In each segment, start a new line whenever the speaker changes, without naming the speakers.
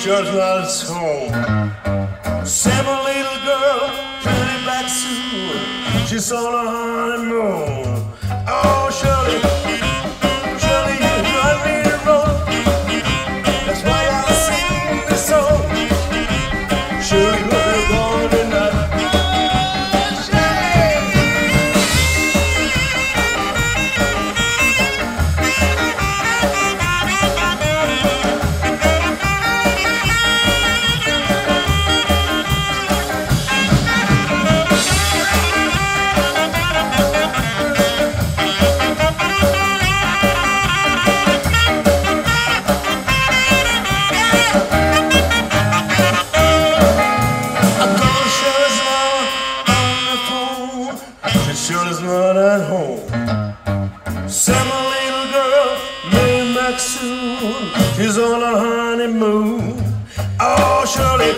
Shirley's not at home. Simple little girl, pretty black Sue. She's on a honeymoon. Oh, Shirley, Not at home. Summer little girl named Maxine. She's on a honeymoon. Oh, Shirley,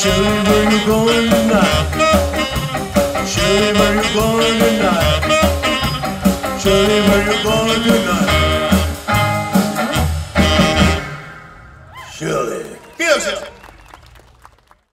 Shirley, where you going tonight? Shirley, where you going tonight? Shirley, where